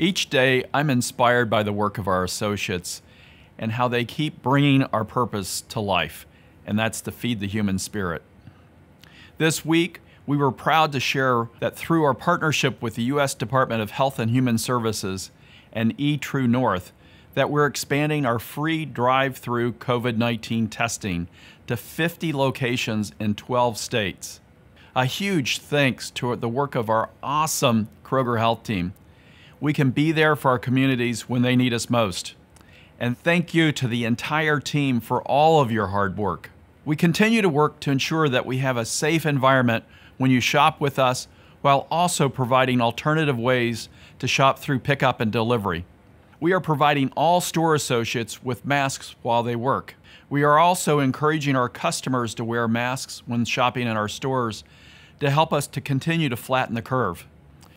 Each day, I'm inspired by the work of our associates and how they keep bringing our purpose to life, and that's to feed the human spirit. This week, we were proud to share that through our partnership with the U.S. Department of Health and Human Services and eTrue North, that we're expanding our free drive-through COVID-19 testing to 50 locations in 12 states. A huge thanks to the work of our awesome Kroger Health team. We can be there for our communities when they need us most. And thank you to the entire team for all of your hard work. We continue to work to ensure that we have a safe environment when you shop with us while also providing alternative ways to shop through pickup and delivery. We are providing all store associates with masks while they work. We are also encouraging our customers to wear masks when shopping in our stores to help us to continue to flatten the curve.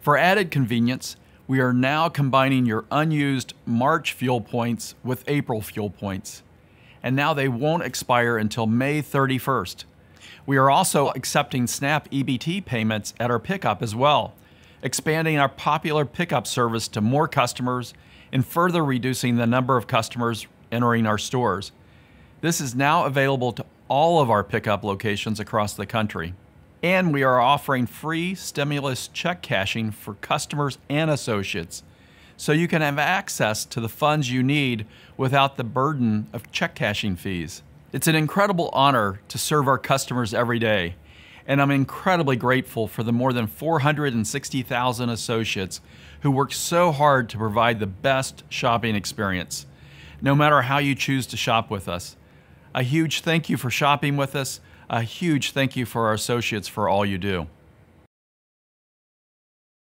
For added convenience, we are now combining your unused March fuel points with April fuel points. And now they won't expire until May 31st. We are also accepting SNAP EBT payments at our pickup as well, expanding our popular pickup service to more customers and further reducing the number of customers entering our stores. This is now available to all of our pickup locations across the country. And we are offering free stimulus check cashing for customers and associates so you can have access to the funds you need without the burden of check cashing fees. It's an incredible honor to serve our customers every day, and I'm incredibly grateful for the more than 460,000 associates who work so hard to provide the best shopping experience, no matter how you choose to shop with us. A huge thank you for shopping with us. A huge thank you for our associates for all you do.